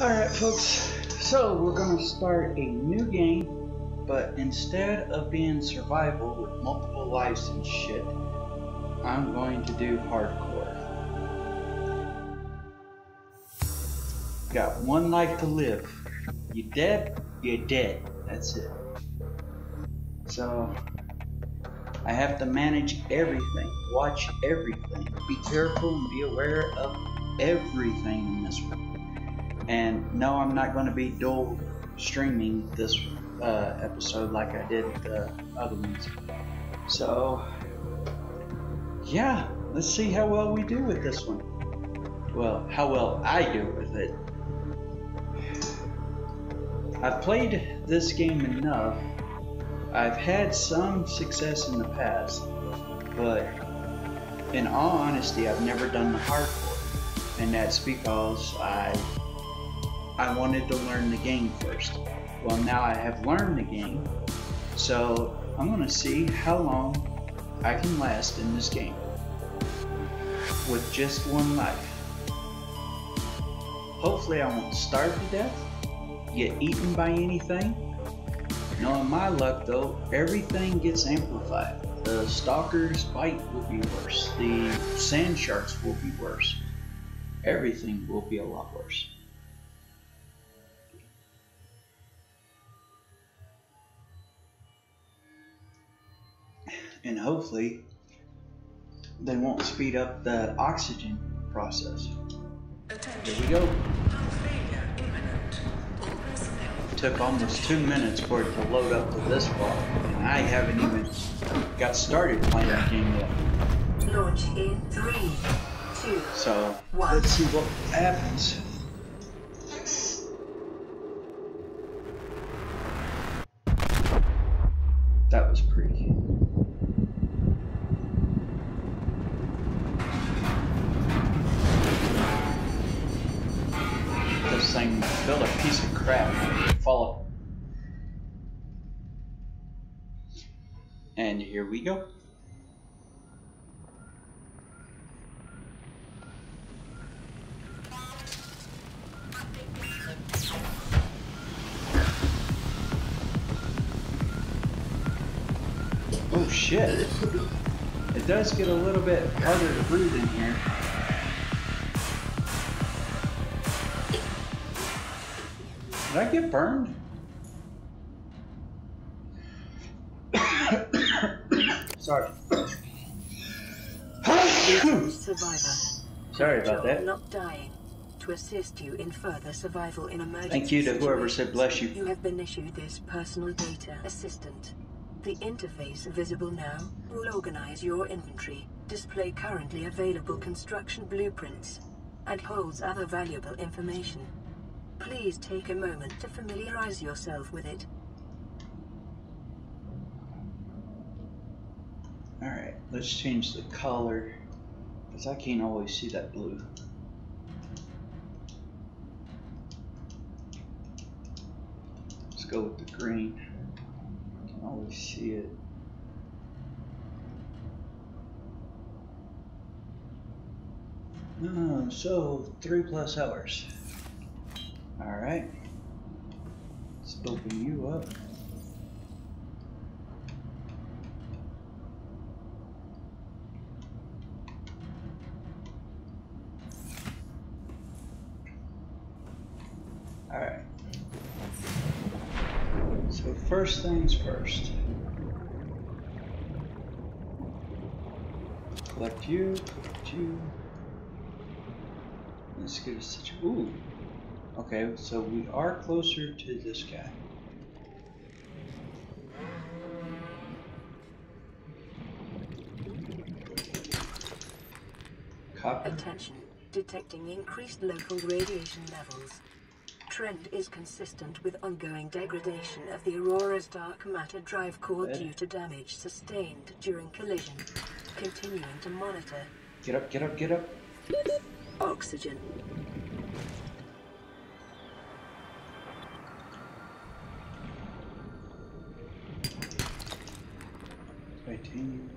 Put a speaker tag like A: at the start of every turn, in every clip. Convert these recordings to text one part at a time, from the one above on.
A: Alright, folks, so we're going to start a new game, but instead of being survival with multiple lives and shit, I'm going to do hardcore. Got one life to live. You dead? You're dead. That's it. So, I have to manage everything, watch everything, be careful and be aware of everything in this one. And no, I'm not going to be dual streaming this uh, episode like I did the other ones. So, yeah, let's see how well we do with this one. Well, how well I do with it. I've played this game enough. I've had some success in the past, but in all honesty, I've never done the hardcore, and that's because I I wanted to learn the game first. Well, now I have learned the game, so I'm going to see how long I can last in this game with just one life. Hopefully I won't starve to death, get eaten by anything. Knowing my luck though, everything gets amplified. The stalker's bite will be worse. The sand sharks will be worse. Everything will be a lot worse. And hopefully they won't speed up the oxygen process. Here we go. took almost two minutes for it to load up to this far, and I haven't even got started playing the game yet.
B: Launch in three, two.
A: So
B: One.
A: let's see what happens. And here we go. Oh shit. It does get a little bit harder to breathe in here. Did I get burned? Sorry.
B: Survivor.
A: Sorry about that.
B: Not dying. To assist you in further survival in emergency
A: Thank you to whoever said bless you.
B: You have been issued this personal data assistant. The interface visible now will organize your inventory, display currently available construction blueprints, and holds other valuable information. Please take a moment to familiarize yourself with it.
A: Alright, let's change the color. Because I can't always see that blue. Let's go with the green. I can always see it. Oh, so three plus hours. Alright. Let's open you up. Alright. So first things first. Collect you, collect you. Let's get a situation. Ooh. Okay, so we are closer to this guy.
B: Attention. Detecting increased local radiation levels. Trend is consistent with ongoing degradation of the Aurora's dark matter drive core
A: Good.
B: due to damage sustained during collision. Continuing to monitor.
A: Get up, get up, get up.
B: Oxygen.
A: Titanium.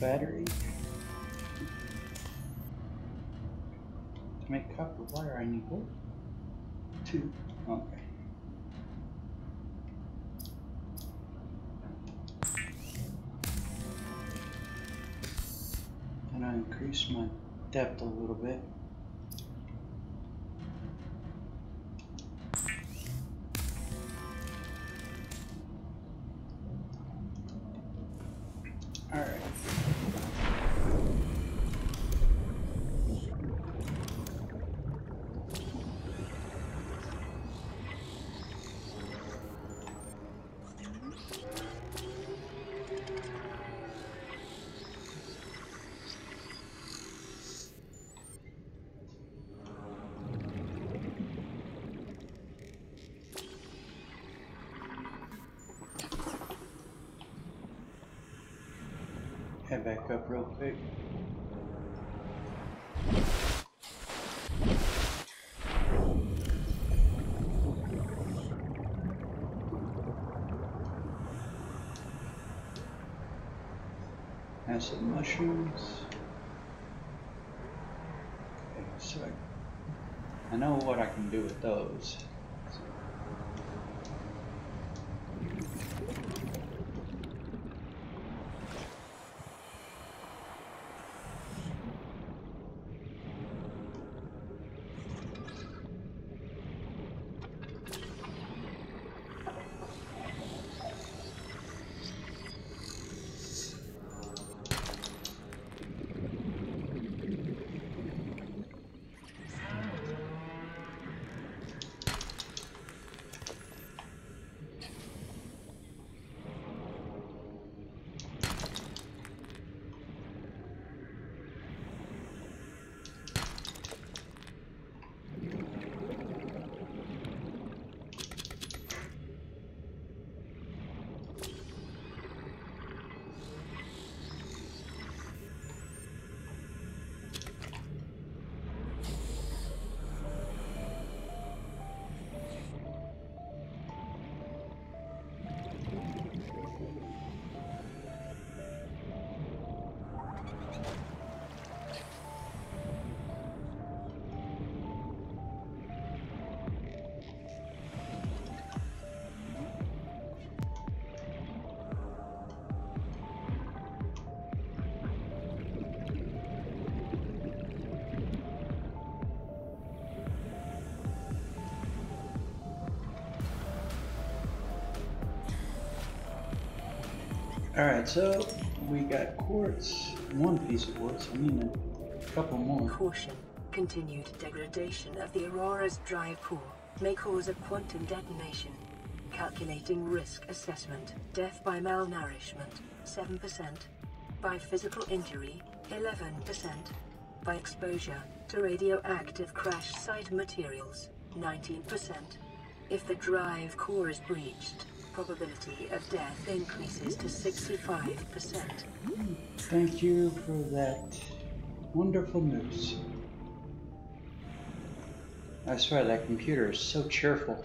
A: Battery. To make copper wire, I need what? Two. Okay. And I increase my depth a little bit. Back up real quick. Acid mushrooms. Okay, so I, I know what I can do with those. Alright, so we got quartz, one piece of quartz, I mean a couple more.
B: Caution. Continued degradation of the Aurora's drive core may cause a quantum detonation. Calculating risk assessment. Death by malnourishment, 7%. By physical injury, 11%. By exposure to radioactive crash site materials, 19%. If the drive core is breached, probability of death increases to 65%.
A: Thank you for that wonderful news. I swear that computer is so cheerful.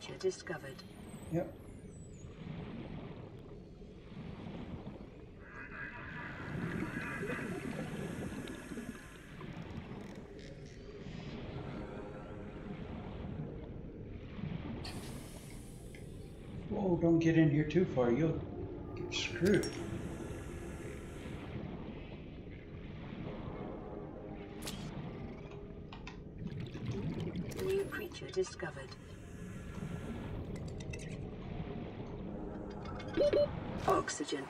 B: Creature discovered.
A: Yep. Whoa, don't get in here too far. You'll get screwed.
B: New creature discovered. Oxygen.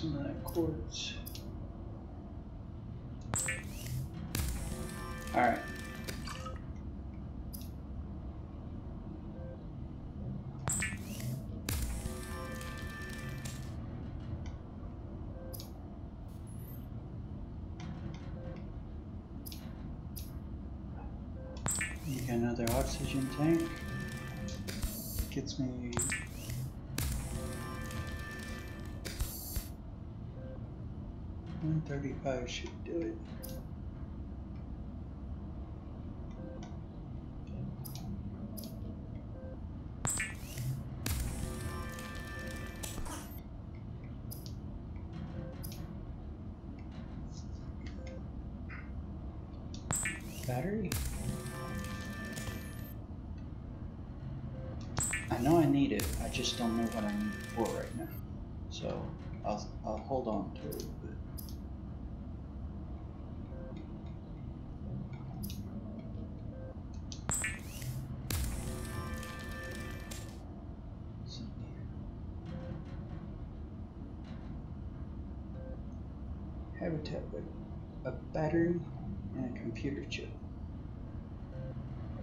A: Some of that quartz. Alright. You another oxygen tank. Gets me one thirty-five should do it. Battery? I know I need it, I just don't know what I need it for right now. So I'll I'll hold on to it a little bit.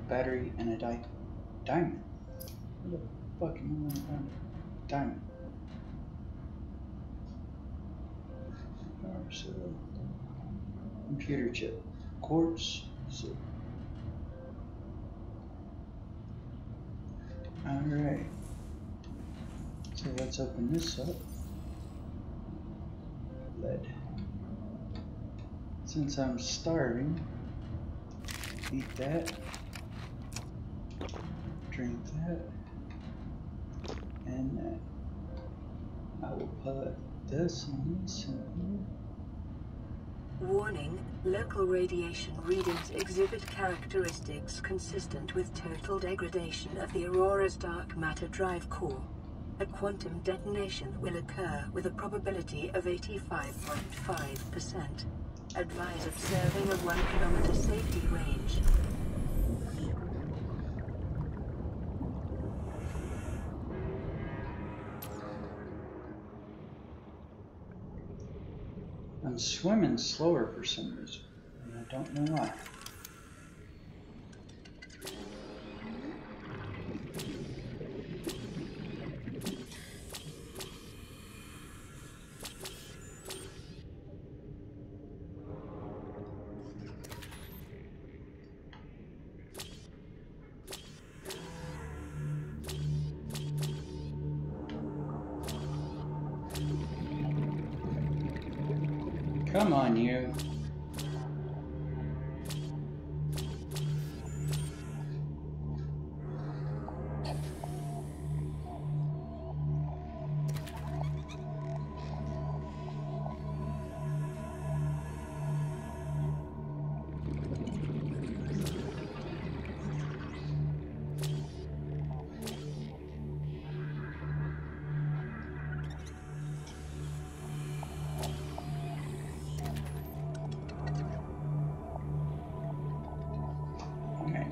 A: Battery and a di diamond. Where the fuck am I find diamond? Power cell. Computer chip. Quartz. So. Alright. So let's open this up. Lead. Since I'm starving, eat that. Drink that. And. I will put this on
B: Warning, local radiation readings exhibit characteristics consistent with total degradation of the Aurora's dark matter drive core. A quantum detonation will occur with a probability of 85.5%. Advise observing a one kilometer safety range.
A: I'm swimming slower for some reason. And I don't know why.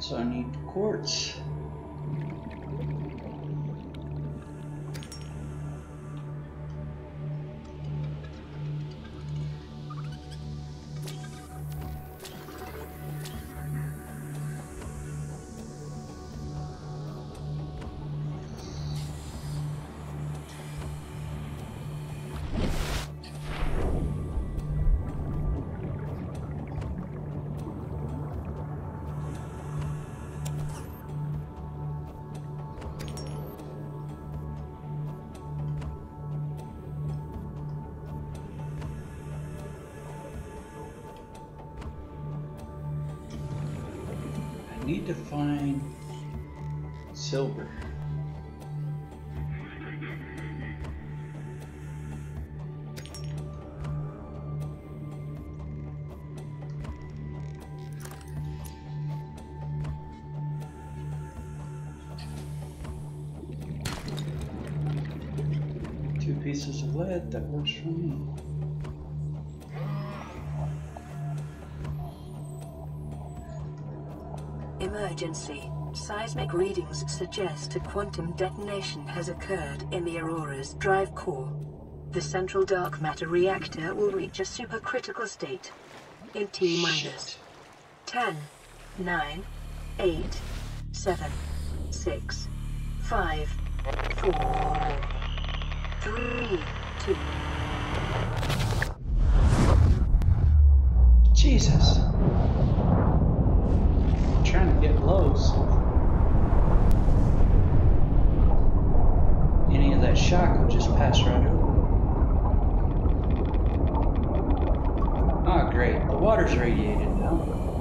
A: So I need quartz. Need to find silver. Two pieces of lead, that works for me.
B: Emergency. Seismic readings suggest a quantum detonation has occurred in the Aurora's drive core. The central dark matter reactor will reach a supercritical state in T minus 10, 9, 8, 7, 6, 5, 4, 3, 2.
A: Jesus. Trying to get lows. Any of that shock will just pass right over. Ah, great. The water's radiated now.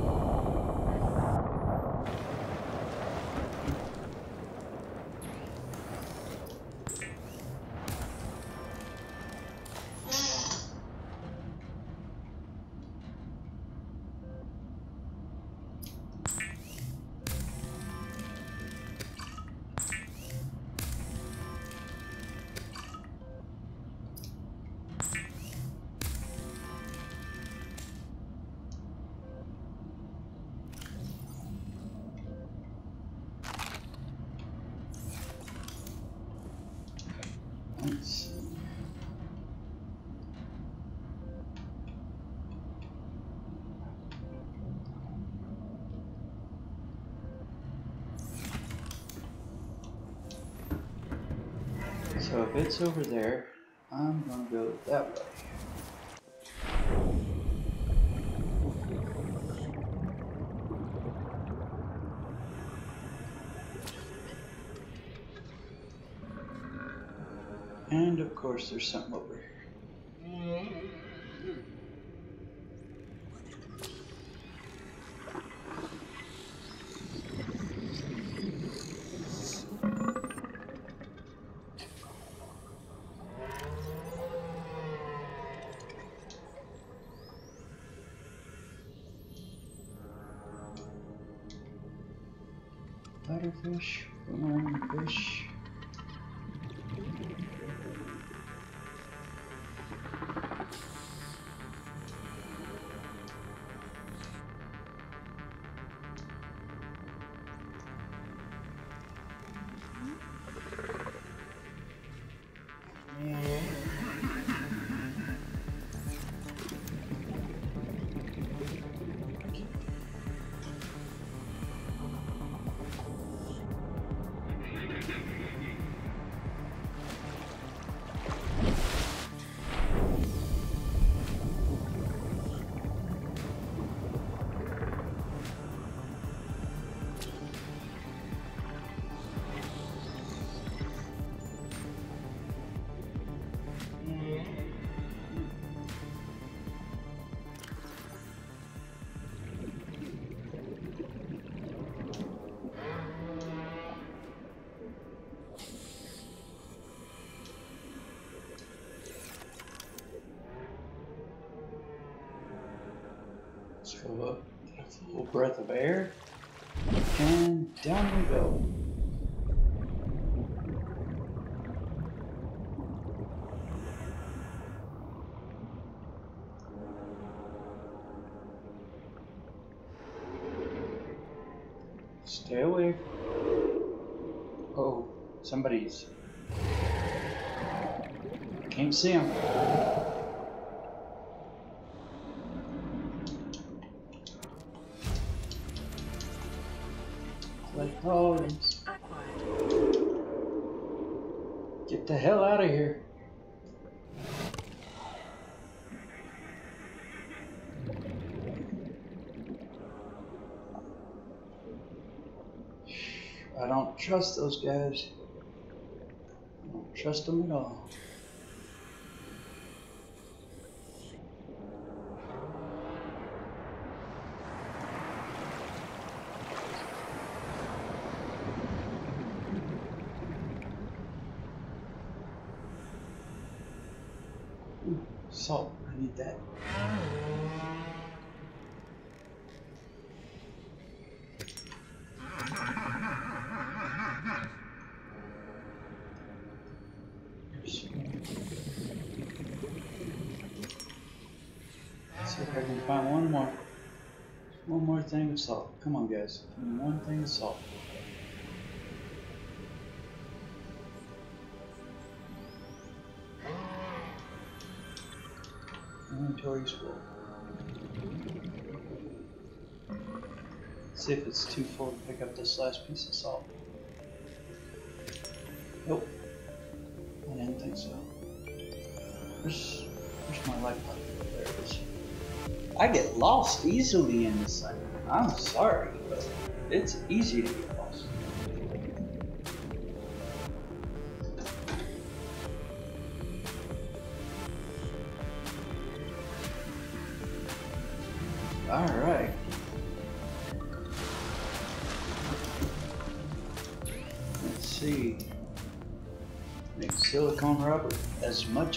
A: So if it's over there, I'm gonna go that way. And of course there's something over here. Butterfish, boomerang fish. Let's up a little breath of air. And down we go. Stay away. Oh, somebody's. Can't see him. Get the hell out of here. I don't trust those guys. I don't trust them at all. Ooh, salt. I need that. find one more. One more thing of salt. Come on, guys. One thing of salt. See if it's too full to pick up this last piece of salt. Nope. I didn't think so. Where's, where's my life There it is. I get lost easily in this thing. I'm sorry, but it's easy to get lost.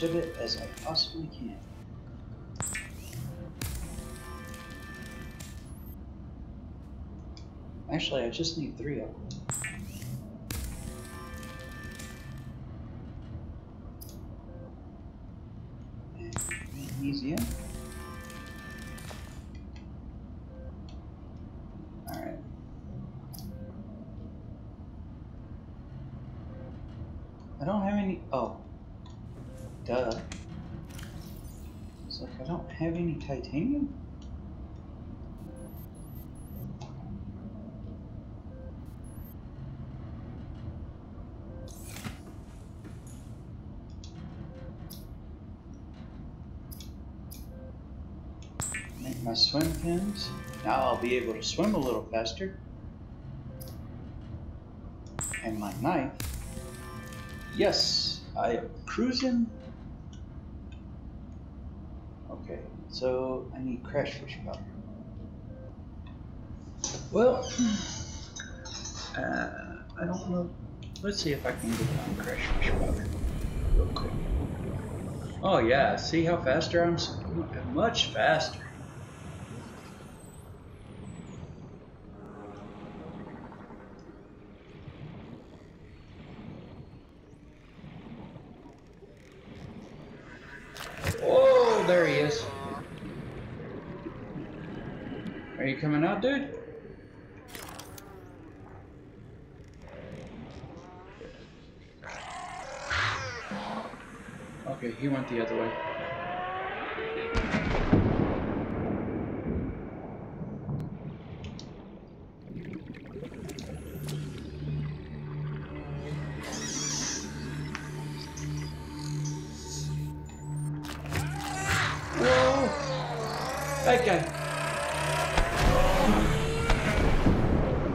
A: Of it as I possibly can. Actually, I just need three of them. Alright. I don't have any. Oh. Duh. It's like I don't have any titanium? Make my swim fins. Now I'll be able to swim a little faster. And my knife. Yes, I am cruising. Okay, so I need crash fish powder. Well, uh, I don't know. Let's see if I can get on crash fish powder real quick. Oh yeah, see how faster I'm? Much faster.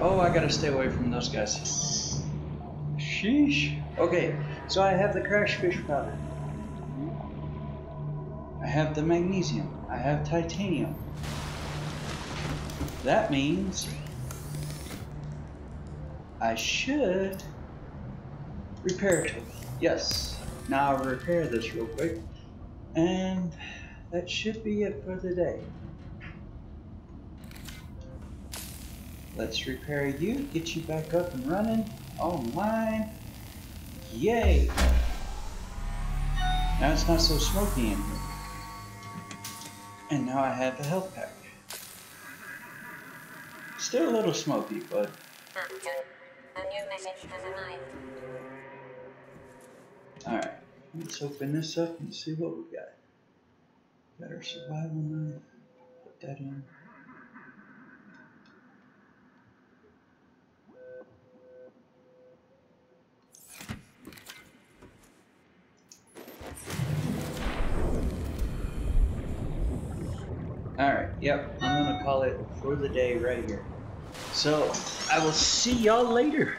A: Oh, I gotta stay away from those guys. Sheesh. Okay, so I have the crash fish powder. I have the magnesium. I have titanium. That means I should repair it. Yes. Now I'll repair this real quick. And that should be it for the Let's repair you, get you back up and running online. Yay! Now it's not so smoky in here. And now I have the health pack. Still a little smoky, but alright. Let's open this up and see what we got. Our survival knife. Put that in. Alright, yep, I'm gonna call it for the day right here. So, I will see y'all later.